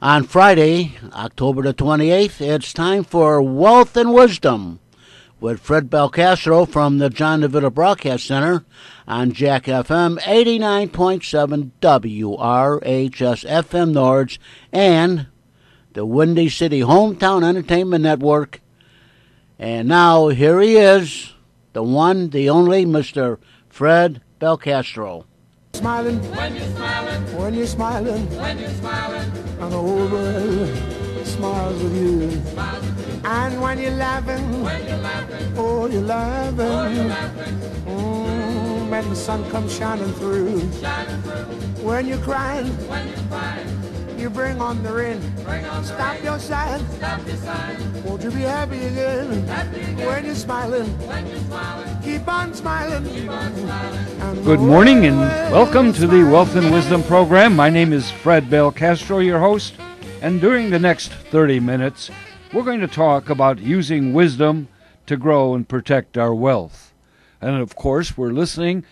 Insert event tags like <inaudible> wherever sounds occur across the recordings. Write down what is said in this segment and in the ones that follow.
On Friday, October the 28th, it's time for Wealth and Wisdom with Fred Belcastro from the John DeVita Broadcast Center on Jack FM 89.7 WRHS FM Norridge and the Windy City Hometown Entertainment Network. And now here he is, the one, the only Mr. Fred Belcastro. Smiling when you're smiling, when you're smiling, when you're smiling, and the whole world smiles with you. Smiles with you. And when you're laughing, when you're laughing, oh you're laughing, oh, you're laughing. Mm, when the sun comes shining through. shining through. When you're crying, when you're crying. You bring on the rain. On Stop the your sign. Stop your sign. Won't you be happy again? Happy again. When you're smiling. When you're smiling. Keep on smiling. Keep on smiling. Good morning and welcome to the Wealth and Wisdom program. My name is Fred Belcastro, your host, and during the next 30 minutes, we're going to talk about using wisdom to grow and protect our wealth. And of course, we're listening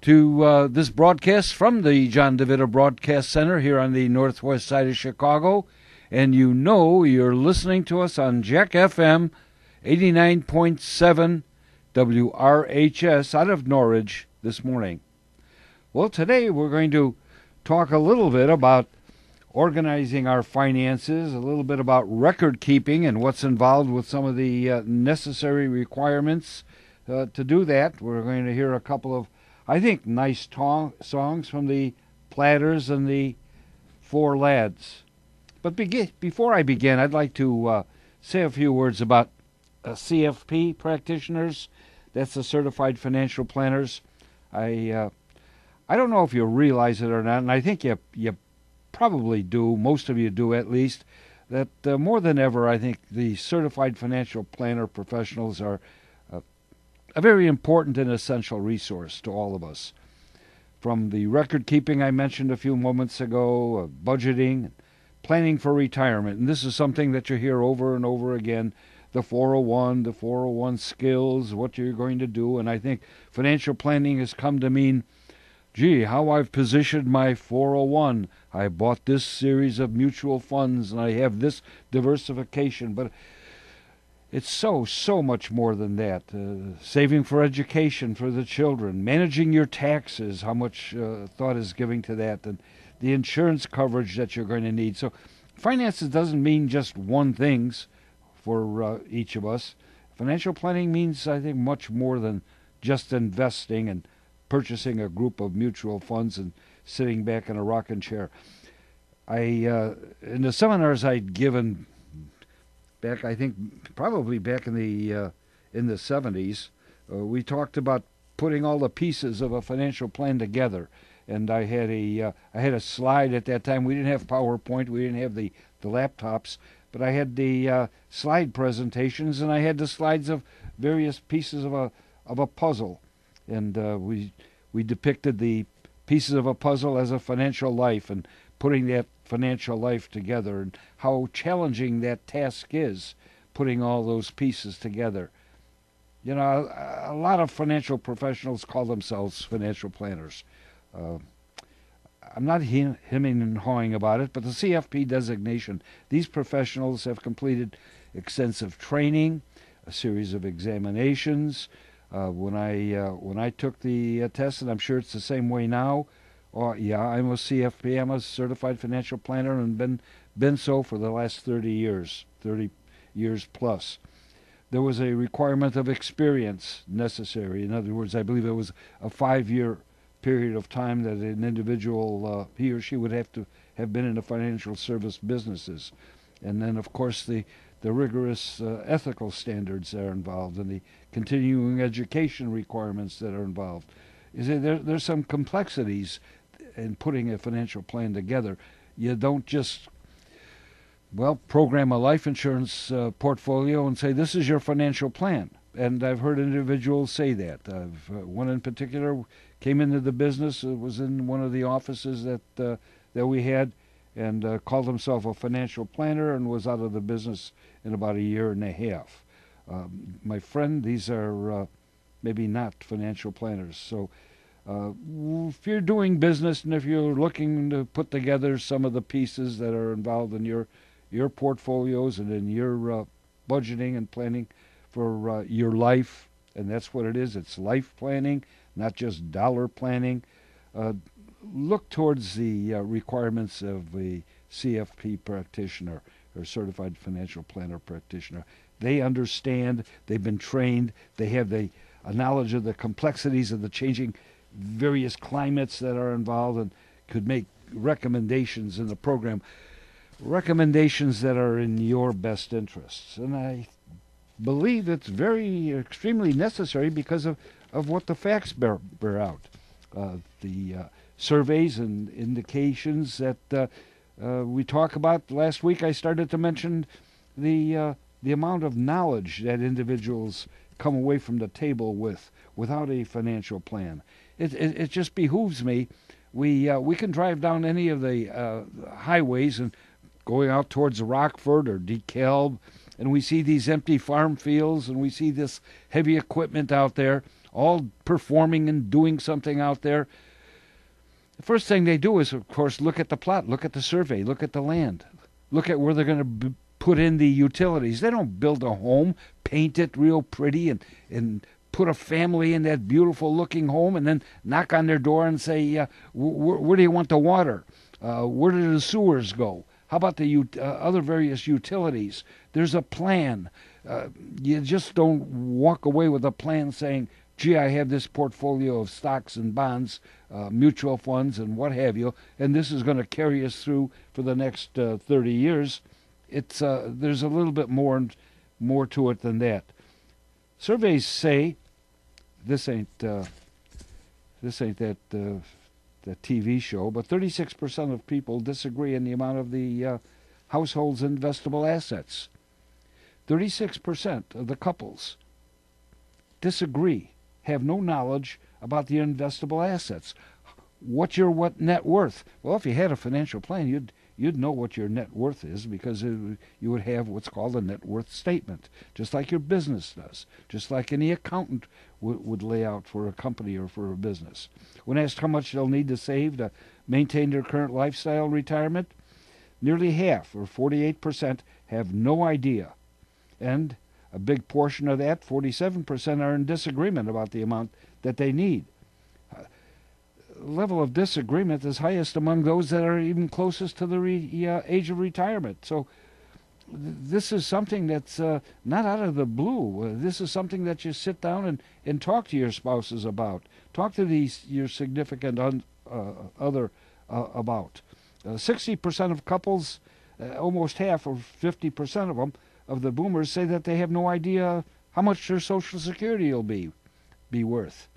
to uh, this broadcast from the John DeVita Broadcast Center here on the northwest side of Chicago. And you know you're listening to us on Jack FM 89.7 WRHS out of Norridge this morning. Well, today we're going to talk a little bit about organizing our finances, a little bit about record keeping and what's involved with some of the uh, necessary requirements uh, to do that. We're going to hear a couple of I think, nice songs from the Platters and the Four Lads. But begin, before I begin, I'd like to uh, say a few words about uh, CFP practitioners. That's the Certified Financial Planners. I uh, I don't know if you realize it or not, and I think you you probably do. Most of you do at least. That uh, more than ever, I think the certified financial planner professionals are a very important and essential resource to all of us. From the record keeping I mentioned a few moments ago, uh, budgeting, planning for retirement, and this is something that you hear over and over again the 401, the 401 skills, what you're going to do. And I think financial planning has come to mean, gee, how I've positioned my 401. I bought this series of mutual funds and I have this diversification. But it's so, so much more than that. Uh, saving for education for the children, managing your taxes, how much uh, thought is giving to that, and the insurance coverage that you're going to need. So, finances doesn't mean just one things for uh, each of us. Financial planning means, I think, much more than just investing and purchasing a group of mutual funds and sitting back in a rocking chair. I, uh, in the seminars I'd given back I think probably back in the uh, in the 70s. Uh, we talked about putting all the pieces of a financial plan together, and I had a uh, I had a slide at that time. We didn't have PowerPoint, we didn't have the the laptops, but I had the uh, slide presentations, and I had the slides of various pieces of a of a puzzle, and uh, we we depicted the pieces of a puzzle as a financial life and putting that financial life together and how challenging that task is, putting all those pieces together. You know, a, lot of financial professionals call themselves financial planners. Uh, I'm not hemming and hawing about it, but the CFP designation, these professionals have completed extensive training, a series of examinations. Uh, when I uh, when I took the uh, test, and I'm sure it's the same way now, Oh, yeah, I'm a CFP. I'm a certified financial planner and been been so for the last 30 years, 30 years plus. There was a requirement of experience necessary. In other words, I believe it was a five-year period of time that an individual, uh, he or she, would have to have been in the financial service businesses, and then of course the the rigorous uh, ethical standards that are involved and the continuing education requirements that are involved. Is there, there's some complexities in putting a financial plan together. You don't just well program a life insurance uh, portfolio and say this is your financial plan. And I've heard individuals say that. I've, uh, one in particular came into the business. It was in one of the offices that uh, that we had, and uh, called himself a financial planner, and was out of the business in about a year and a half. Um, my friend, these are uh, maybe not financial planners. So Uh, if you're doing business and if you're looking to put together some of the pieces that are involved in your your portfolios and in your uh, budgeting and planning for uh, your life, and that's what it is. It's life planning, not just dollar planning. Uh, look towards the uh, requirements of a CFP practitioner or certified financial planner practitioner. They understand. They've been trained. They have the a knowledge of the complexities of the changing various climates that are involved and could make recommendations in the program, recommendations that are in your best interests. And I believe it's very extremely necessary because of, of what the facts bear, bear out. Uh, the uh, surveys and indications that uh, uh we talk about. Last week I started to mention the uh, the amount of knowledge that individuals come away from the table with without a financial plan it, it, it just behooves me. We uh, we can drive down any of the uh, highways and going out towards Rockford or DeKalb, and we see these empty farm fields, and we see this heavy equipment out there, all performing and doing something out there. The first thing they do is, of course, look at the plot, look at the survey, look at the land, look at where they're going to b- put in the utilities. They don't build a home, paint it real pretty, and and put a family in that beautiful looking home and then knock on their door and say, uh, wh- where do you want the water? Uh, where do the sewers go? How about the uh, other various utilities? There's a plan. Uh, you just don't walk away with a plan saying, gee, I have this portfolio of stocks and bonds, uh, mutual funds, and what have you, and this is going to carry us through for the next uh, 30 years. It's there's a little bit more more to it than that. Surveys say this ain't uh, this ain't that uh, that TV show, but 36% of people disagree in the amount of the uh, household's investable assets. 36% of the couples disagree, have no knowledge about the investable assets. What's your what net worth? Well, if you had a financial plan, you'd you'd know what your net worth is because it, you would have what's called a net worth statement, just like your business does, just like any accountant would lay out for a company or for a business. When asked how much they'll need to save to maintain their current lifestyle retirement, nearly half, or 48%, have no idea. And a big portion of that, 47%, are in disagreement about the amount that they need level of disagreement is highest among those that are even closest to the re, uh, age of retirement. So th- this is something that's uh, not out of the blue. Uh, this is something that you sit down and, and talk to your spouses about. Talk to these your significant un, uh, other uh, about. 60% uh, of couples, almost half, or 50% of them, of the boomers say that they have no idea how much their Social Security will be be worth.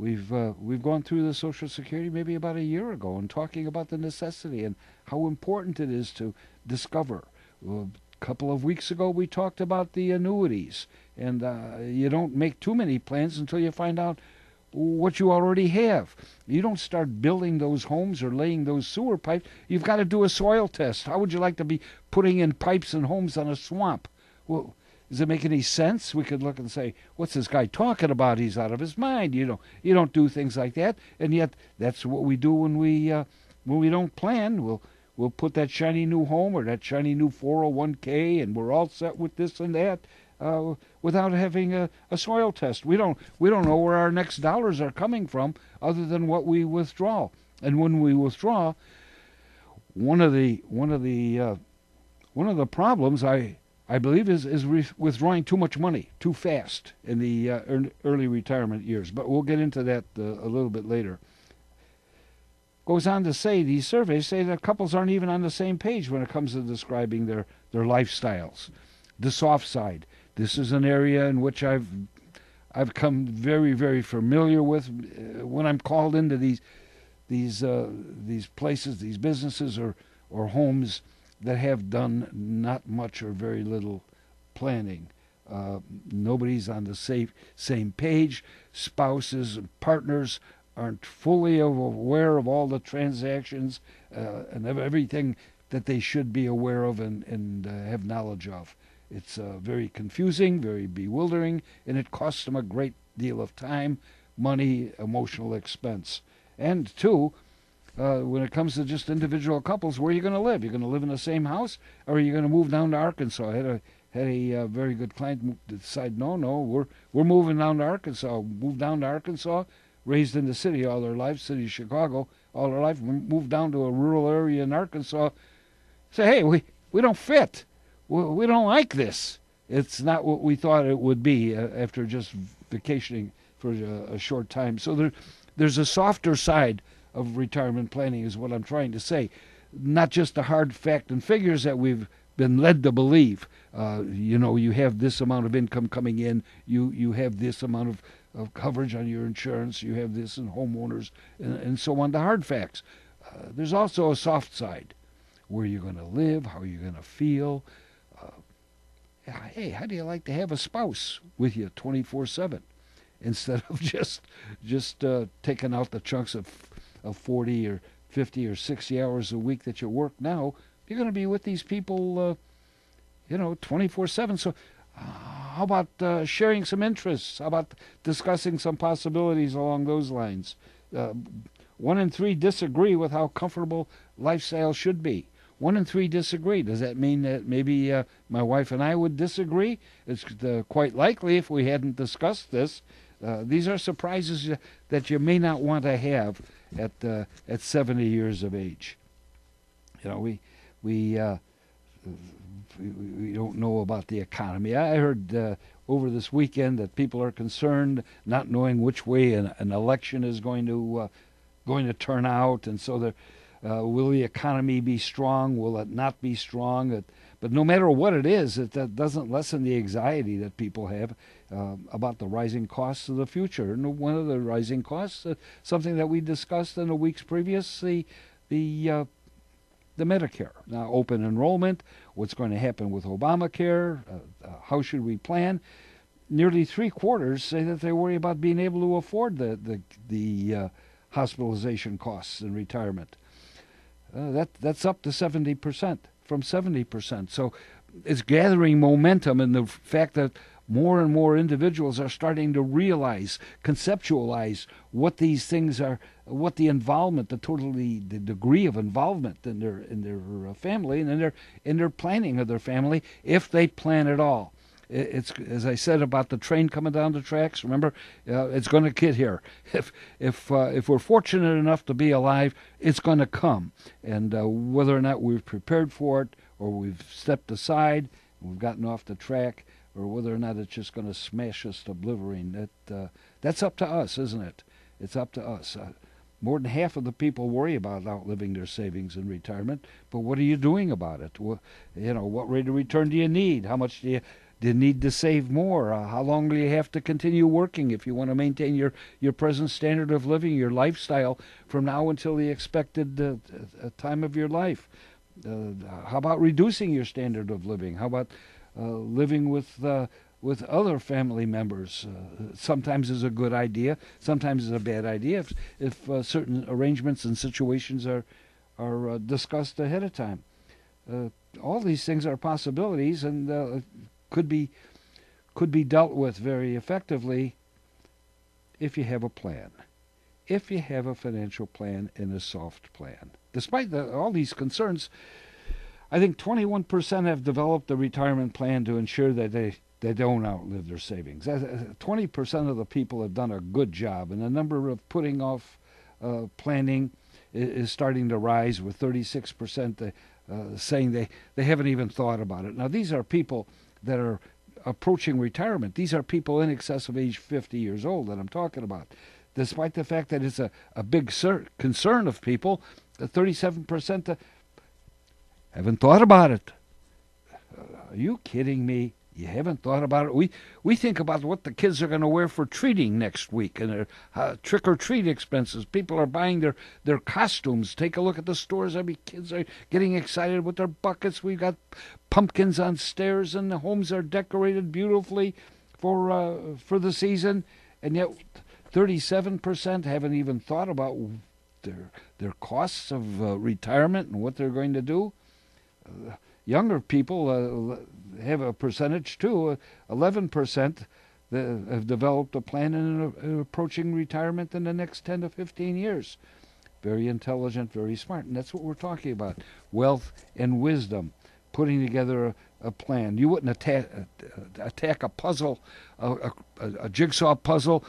We've uh, we've gone through the Social Security maybe about a year ago and talking about the necessity and how important it is to discover. a couple of weeks ago we talked about the annuities, and uh, you don't make too many plans until you find out what you already have. You don't start building those homes or laying those sewer pipes. You've got to do a soil test. How would you like to be putting in pipes and homes on a swamp? Well, does it make any sense? We could look and say, "What's this guy talking about? He's out of his mind." You know, you don't do things like that, and yet that's what we do when we uh, when we don't plan. We'll we'll put that shiny new home or that shiny new 401k, and we're all set with this and that, uh, without having a, a soil test. We don't we don't know where our next dollars are coming from, other than what we withdraw. And when we withdraw, one of the one of the uh, one of the problems I I believe, is, is re- withdrawing too much money too fast in the uh, early retirement years. But we'll get into that uh, a little bit later. Goes on to say these surveys say that couples aren't even on the same page when it comes to describing their, their lifestyles. The soft side. This is an area in which I've I've come very very familiar with uh, when I'm called into these these uh, these places, these businesses or or homes that have done not much or very little planning. Uh, nobody's on the safe, same page. Spouses and partners aren't fully aware of all the transactions uh, and everything that they should be aware of and, and uh, have knowledge of. It's uh, very confusing, very bewildering, and it costs them a great deal of time, money, emotional expense. And two, uh, when it comes to just individual couples, where are you going to live? You're going to live in the same house, or are you going to move down to Arkansas? I had a had a uh, very good client decide, no, no, we're we're moving down to Arkansas. Moved down to Arkansas, raised in the city all their life, city of Chicago all their life. Moved down to a rural area in Arkansas. Say, hey, we we don't fit. We, we don't like this. It's not what we thought it would be uh, after just vacationing for a, a short time. So there, there's a softer side of retirement planning, is what I'm trying to say. Not just the hard fact and figures that we've been led to believe. Uh, you know, you have this amount of income coming in, you you have this amount of, of coverage on your insurance, you have this in homeowners, and, and so on. The hard facts. Uh, there's also a soft side, where you're going to live, how you're going to feel. Uh, hey, how do you like to have a spouse with you 24/7, instead of <laughs> just just uh, taking out the chunks of of 40 or 50 or 60 hours a week that you work now? You're going to be with these people, uh, you know, 24 7. So, uh, how about uh, sharing some interests? How about discussing some possibilities along those lines? Uh, one in three disagree with how comfortable lifestyle should be. One in three disagree. Does that mean that maybe uh, my wife and I would disagree? It's uh, quite likely if we hadn't discussed this. these are surprises that you may not want to have at at 70 years of age. You know, we we uh, we don't know about the economy. I heard uh, over this weekend that people are concerned, not knowing which way an, an election is going to uh, going to turn out, and so there, uh, will the economy be strong? Will it not be strong? It, but no matter what it is, it that doesn't lessen the anxiety that people have uh, about the rising costs of the future. And one of the rising costs, uh, something that we discussed in the weeks previous, the the uh, the Medicare. Now, open enrollment, what's going to happen with Obamacare, uh, uh, how should we plan? Nearly three quarters say that they worry about being able to afford the the, the uh, hospitalization costs in retirement. That that's up to seventy percent from seventy percent. So it's gathering momentum in the fact that more and more individuals are starting to realize, conceptualize what these things are, what the involvement, the totally the degree of involvement in their in their uh, family and in their in their planning of their family, if they plan at all. It's as I said about the train coming down the tracks. Remember, uh, it's going to get here. <laughs> If if uh, if we're fortunate enough to be alive, it's going to come. And uh, whether or not we've prepared for it or we've stepped aside, we've gotten off the track, or whether or not it's just going to smash us to oblivion. That uh, that's up to us, isn't it? It's up to us. Uh, more than half of the people worry about outliving their savings in retirement, but what are you doing about it? What, you know, what rate of return do you need? How much do you do you need to save more? Uh, how long do you have to continue working if you want to maintain your, your present standard of living, your lifestyle from now until the expected uh, time of your life? Uh, how about reducing your standard of living? How about living with uh, with other family members. Uh, sometimes is a good idea. Sometimes is a bad idea if if uh, certain arrangements and situations are are uh, discussed ahead of time. Uh, all these things are possibilities and could be could be dealt with very effectively if you have a plan. If you have a financial plan and a soft plan. Despite the, all these concerns, I think 21% have developed a retirement plan to ensure that they, they don't outlive their savings. 20% of the people have done a good job, and the number of putting off uh, planning is, starting to rise, with 36% uh, saying they, they haven't even thought about it. Now, these are people that are approaching retirement. These are people in excess of age 50 years old that I'm talking about. Despite the fact that it's a, a big concern of people, 37% haven't thought about it. Are you kidding me? You haven't thought about it. We we think about what the kids are going to wear for treating next week and their uh, trick or treat expenses. People are buying their their costumes. Take a look at the stores. I mean, kids are getting excited with their buckets. We've got pumpkins on stairs, and the homes are decorated beautifully for uh, for the season. And yet, thirty-seven percent haven't even thought about their their costs of uh, retirement and what they're going to do younger people uh, have a percentage too. Eleven percent have developed a plan and approaching retirement in the next 10 to 15 years. Very intelligent, very smart. And that's what we're talking about wealth and wisdom, putting together a, a plan. You wouldn't attack, uh, attack a puzzle, a, a, a jigsaw puzzle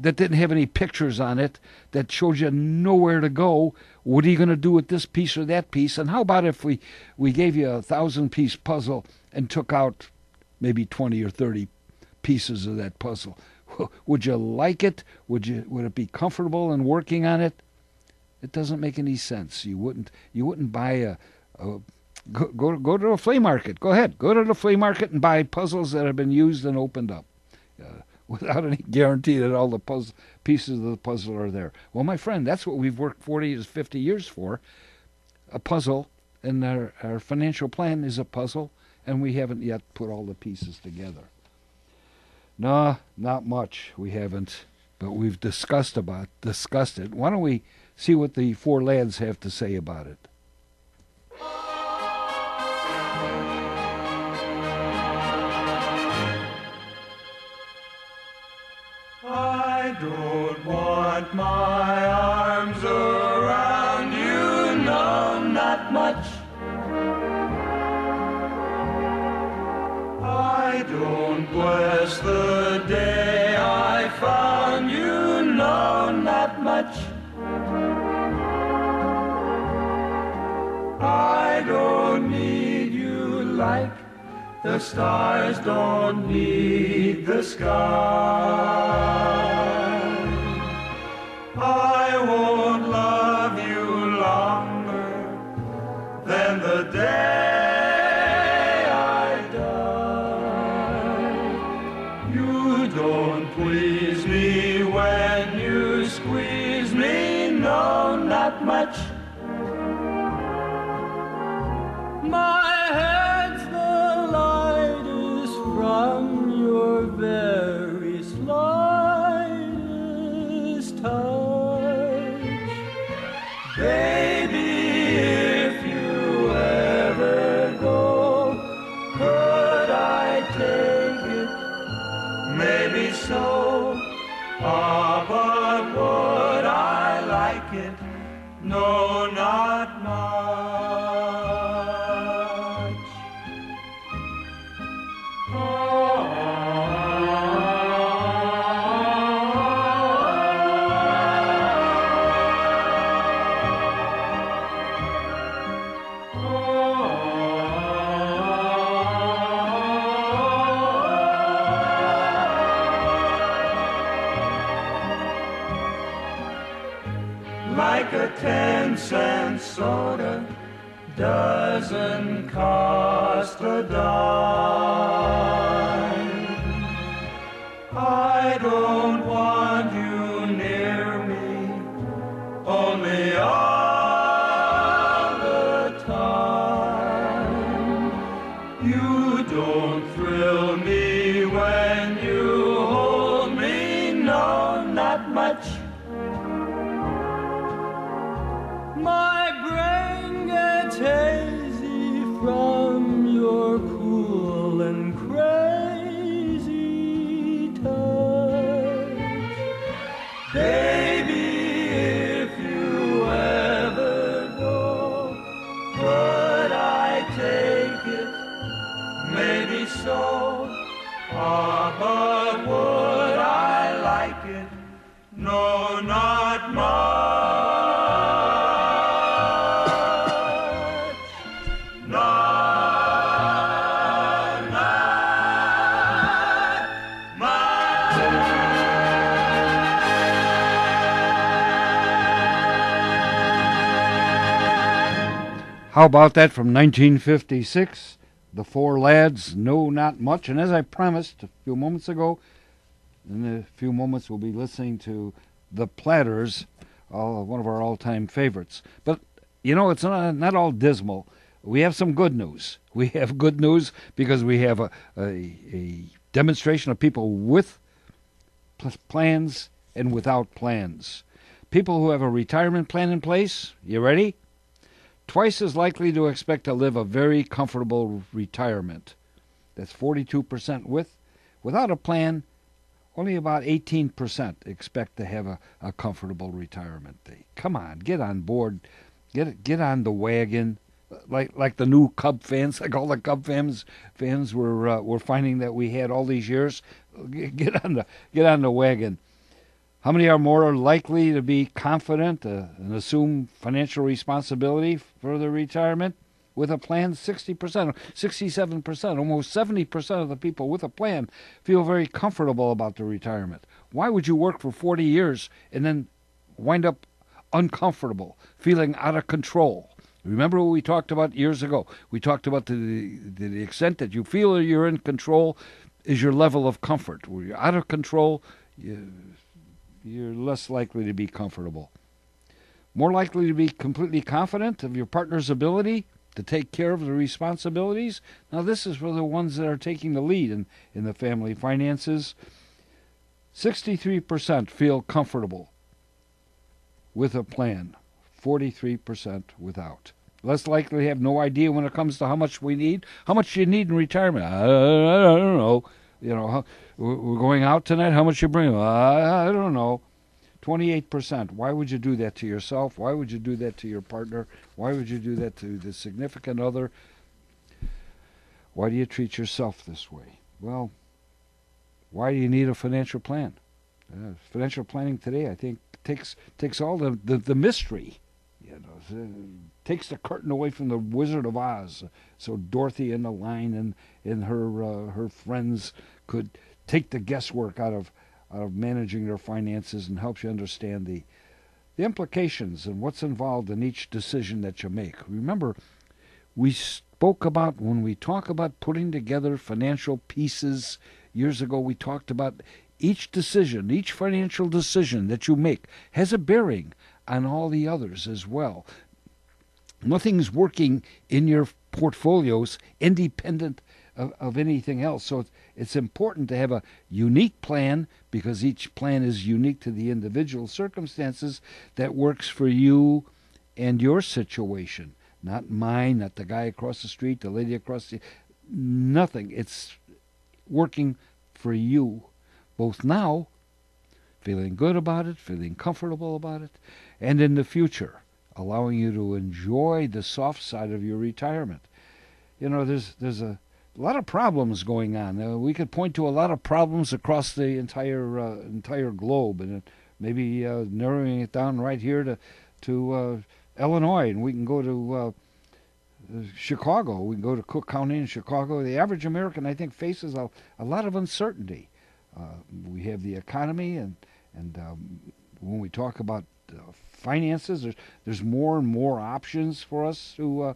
that didn't have any pictures on it that showed you nowhere to go. What are you going to do with this piece or that piece? And how about if we, we gave you a thousand piece puzzle and took out maybe 20 or 30 pieces of that puzzle? <laughs> Would you like it? Would you would it be comfortable in working on it? It doesn't make any sense. You wouldn't you wouldn't buy a, a go, go go to a flea market. Go ahead, go to the flea market and buy puzzles that have been used and opened up. Uh, <laughs> without any guarantee that all the puzzle, pieces of the puzzle are there. Well, my friend, that's what we've worked 40 to 50 years for. A puzzle, and our, our financial plan is a puzzle, and we haven't yet put all the pieces together. No, not much. We haven't, but we've discussed about discussed it. Why don't we see what the four lads have to say about it? Don't want my arms around you, no, not much. I don't bless the day the stars don't need the sky. I won't love you longer than the day I die. You don't please Like a ten cent soda doesn't cost a dime. I don't want you How about that from 1956? The Four Lads, No Not Much. And as I promised a few moments ago, in a few moments we'll be listening to The Platters, uh, one of our all time favorites. But, you know, it's not, not all dismal. We have some good news. <laughs> We have good news because we have a, a, a demonstration of people with pl- plans and without plans. People who have a retirement plan in place, you ready? twice as likely to expect to live a very comfortable retirement. That's 42% with. Without a plan, only about 18% expect to have a, a comfortable retirement day. Come on, get on board, get get on the wagon, like like the new Cub fans, <laughs> like all the Cub fans fans were uh, were finding that we had all these years. Get on the get on the wagon. How many are more likely to be confident uh, and assume financial responsibility for their retirement? With a plan, 60%, 67%, almost 70% of the people with a plan feel very comfortable about their retirement. Why would you work for 40 years and then wind up uncomfortable, feeling out of control? Remember what we talked about years ago? We talked about to the, the extent that you feel you're in control is your level of comfort. Where you're out of control, you, you're less likely to be comfortable. More likely to be completely confident of your partner's ability to take care of the responsibilities. Now, this is for the ones that are taking the lead in, in the family finances. 63% feel comfortable with a plan, 43% without. Less likely have no idea when it comes to how much we need. How much do you need in retirement? I, don't know. You know, we're going out tonight. How much you bring? I don't know. 28%. Why would you do that to yourself? Why would you do that to your partner? Why would you do that to the significant other? Why do you treat yourself this way? Well, why do you need a financial plan? Uh, financial planning today, I think, takes takes all the, the, the mystery, you know, takes the curtain away from the Wizard of Oz, so Dorothy and the line and and her uh, her friends could take the guesswork out of of managing their finances and helps you understand the the implications and what's involved in each decision that you make. Remember, we spoke about when we talk about putting together financial pieces years ago, we talked about each decision, each financial decision that you make has a bearing on all the others as well. Nothing's working in your portfolios independent of, of anything else. So it's important to have a unique plan because each plan is unique to the individual circumstances that works for you and your situation. Not mine, not the guy across the street, the lady across the nothing. It's working for you both now, feeling good about it, feeling comfortable about it, and in the future, allowing you to enjoy the soft side of your retirement. You know, there's there's a a lot of problems going on. Uh, we could point to a lot of problems across the entire uh, entire globe, and maybe uh, narrowing it down right here to to uh, Illinois, and we can go to uh, Chicago. We can go to Cook County in Chicago. The average American, I think, faces a, a lot of uncertainty. Uh, we have the economy, and and um, when we talk about finances, there's there's more and more options for us to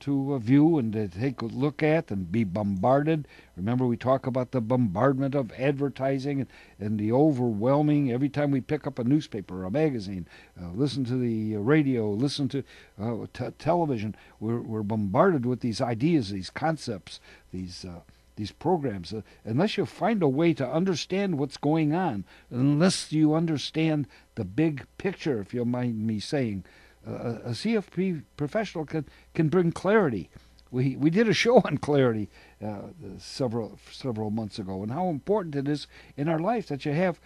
to view and to take a look at and be bombarded. Remember, we talk about the bombardment of advertising and, and the overwhelming. Every time we pick up a newspaper or a magazine, uh, listen to the radio, listen to uh, t- television, we're, we're bombarded with these ideas, these concepts, these. Uh, these programs, uh, unless you find a way to understand what's going on, unless you understand the big picture, if you mind me saying, a CFP professional can can bring clarity. We we did a show <laughs> on clarity uh, several several months ago, and how important it is in our life that you have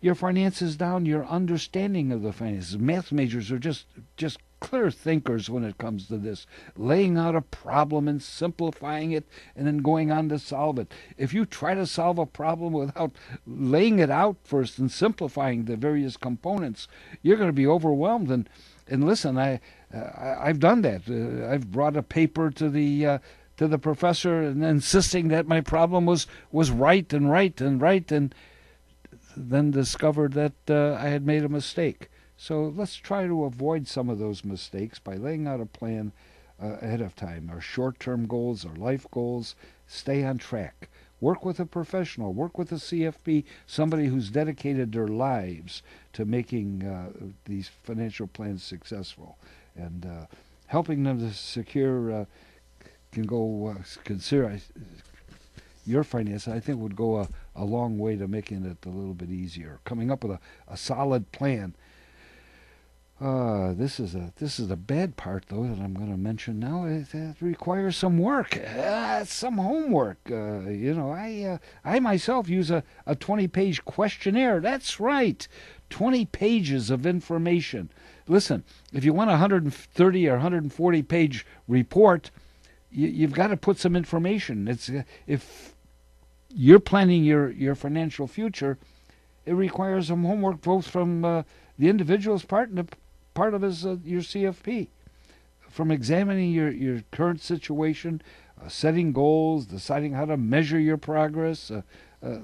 your finances down, your understanding of the finances. Math majors are just just clear thinkers when it comes to this, laying out a problem and simplifying it and then going on to solve it. If you try to solve a problem without laying it out first and simplifying the various components, you're going to be overwhelmed and and listen, I, uh, I've done that. Uh, I've brought a paper to the uh, to the professor and insisting that my problem was was right and right and right, and then discovered that uh, I had made a mistake. So let's try to avoid some of those mistakes by laying out a plan uh, ahead of time. Our short-term goals, our life goals, stay on track. Work with a professional, work with a CFP, somebody who's dedicated their lives to making uh, these financial plans successful. And uh, helping them to secure uh, can go uh, consider your finance I think would go a, a long way to making it a little bit easier. Coming up with a, a solid plan Uh, this is a this is the bad part though that I'm going to mention now. It, it requires some work, uh, some homework. Uh, you know, I uh, I myself use a, a 20 page questionnaire. That's right, 20 pages of information. Listen, if you want a 130 or 140 page report, you, you've got to put some information. It's uh, if you're planning your your financial future, it requires some homework both from uh, the individual's part and the part of his uh, your CFP. From examining your, your current situation, uh, setting goals, deciding how to measure your progress, uh, uh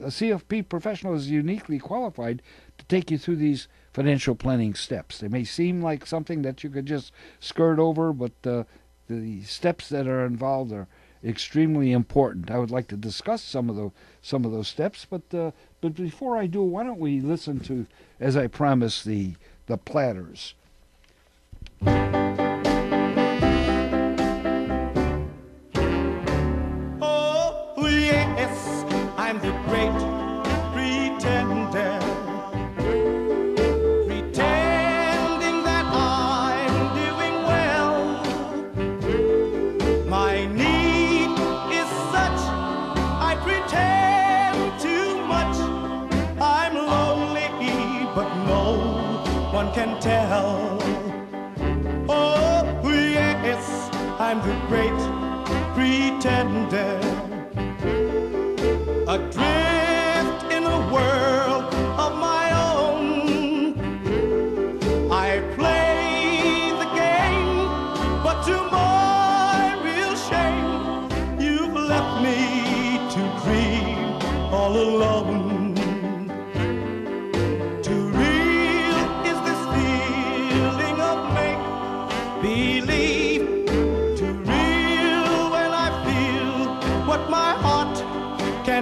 a CFP professional is uniquely qualified to take you through these financial planning steps. They may seem like something that you could just skirt over, but uh, the steps that are involved are extremely important. I would like to discuss some of the some of those steps, but uh, but before I do, why don't we listen to, as I promised, the the platters. Great pretender. Adrift in a world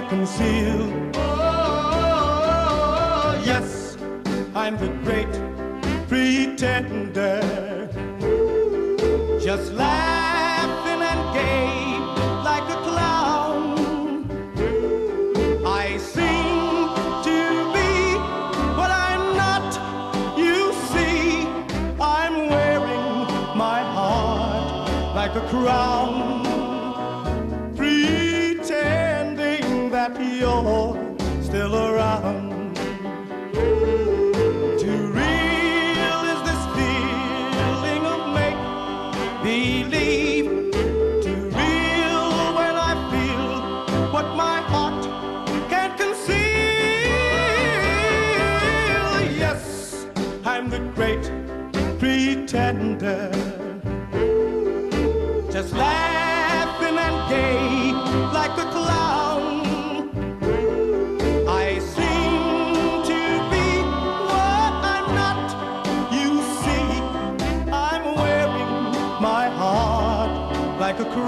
conceal. Oh, yes, I'm the great pretender. Just laughing you're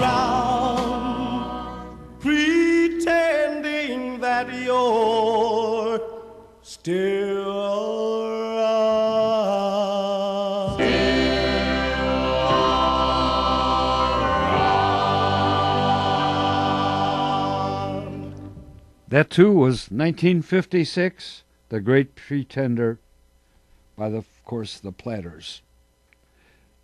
like a crown, pretending that you're still around. That too was 1956, The Great Pretender, by the, of course, the Platters.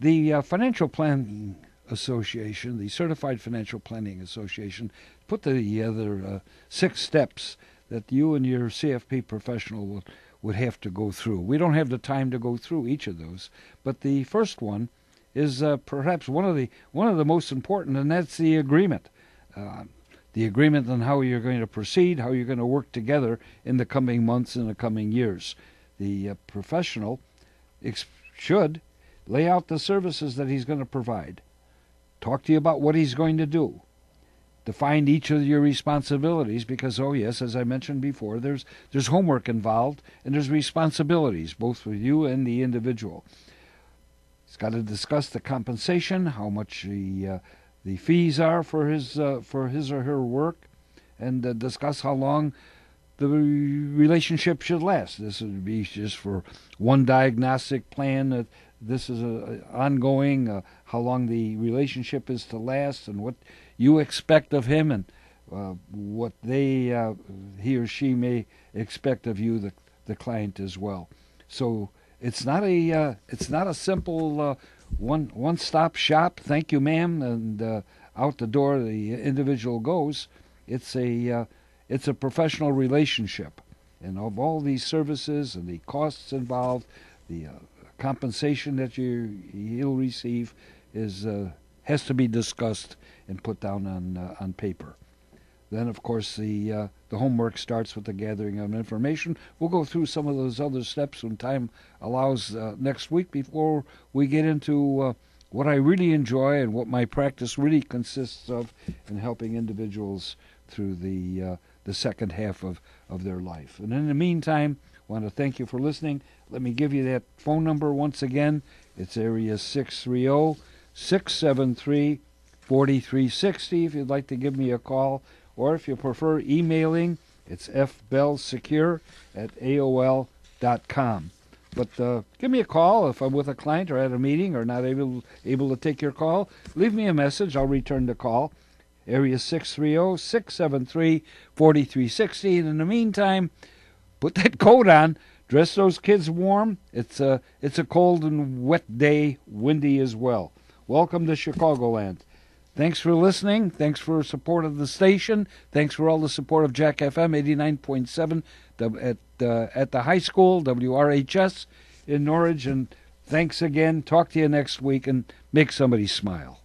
The uh, financial planning Association, the Certified Financial Planning Association, put together uh, six steps that you and your CFP professional would, have to go through. We don't have the time to go through each of those, but the first one is uh, perhaps one of the one of the most important, and that's the agreement. Uh, the agreement on how you're going to proceed, how you're going to work together in the coming months and the coming years. The uh, professional ex- should lay out the services that he's going to provide talk to you about what he's going to do. Define each of your responsibilities because, oh yes, as I mentioned before, there's there's homework involved and there's responsibilities both for you and the individual. He's got to discuss the compensation, how much the uh, the fees are for his uh, for his or her work, and uh, discuss how long the relationship should last. This would be just for one diagnostic plan this is a, a ongoing, uh, how long the relationship is to last, and what you expect of him, and uh, what they he or she may expect of you, the the client as well. So it's not a uh, it's not a simple uh, one one stop shop. Thank you, ma'am, and uh, out the door the individual goes. It's a uh, it's a professional relationship, and of all these services and the costs involved, the uh, compensation that you he'll receive is uh, has to be discussed and put down on uh, on paper. Then, of course, the uh, the homework starts with the gathering of information. We'll go through some of those other steps when time allows uh, next week before we get into uh, what I really enjoy and what my practice really consists of in helping individuals through the uh, the second half of, of their life. And in the meantime, I want to thank you for listening. Let me give you that phone number once again. It's area 630 673 4360 if you'd like to give me a call or if you prefer emailing, it's fbellsecure at aol.com. But uh, give me a call if I'm with a client or at a meeting or not able able to take your call. Leave me a message. I'll return the call. Area 630-673-4360. And in the meantime, put that coat on. Dress those kids warm. It's a, it's a cold and wet day, windy as well. Welcome to Chicagoland. Thanks for listening. Thanks for support of the station. Thanks for all the support of Jack FM 89.7 at uh, at the high school WRHS in Norridge. And thanks again. Talk to you next week and make somebody smile.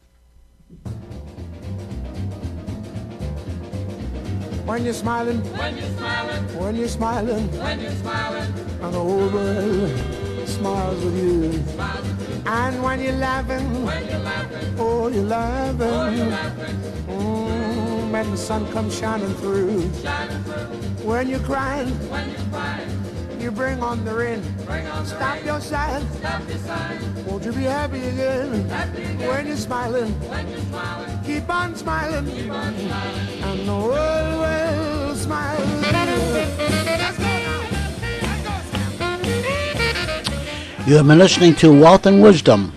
When you're smiling, when you're smiling, when you're smiling, when you're smiling, and the whole world smiles with you. smiles with you. And when you're laughing, When you're laughing, oh, you're laughing. oh, you're laughing, Mm, when the sun comes shining through. shining through. When you're crying, When you're crying, you bring on the rain. bring on the Stop rain. your sighing. Stop your sighing, Won't you be happy again? happy again. When you're smiling, When you're smiling, keep on smiling. keep on smiling. And the world will smile you. Let's go now. Let's go, Sam. You have been listening to Wealth and Wisdom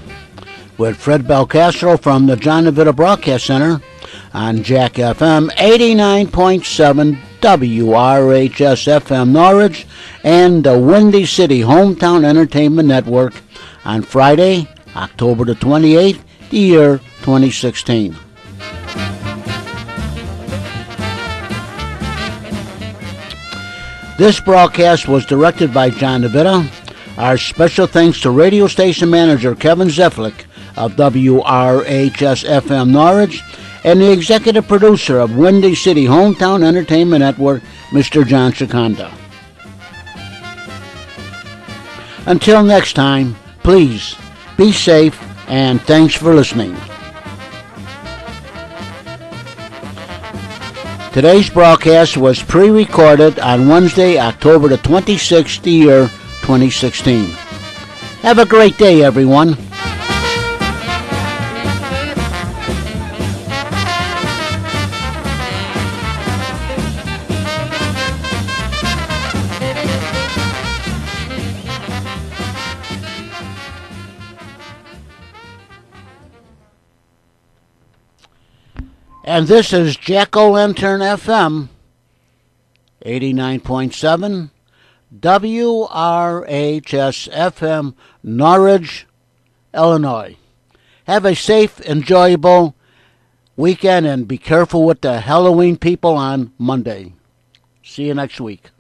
with Fred Belcastro from the John DiVita Broadcast Center on Jack FM 89.7 WRHS FM Norridge and the Windy City Hometown Entertainment Network on Friday, October the 28th, the year 2016. This broadcast was directed by John DiVita. Our special thanks to radio station manager Kevin Zeflik of WRHS FM Norridge and the executive producer of Windy City Hometown Entertainment Network, Mr. John Chiconda. Until next time, please be safe and thanks for listening. Today's broadcast was pre-recorded on Wednesday, October the 26th, the year 2016. Have a great day, everyone. And this is Jacko Lantern FM 89.7 WRHS FM Norridge, Illinois. Have a safe, enjoyable weekend and be careful with the Halloween people on Monday. See you next week.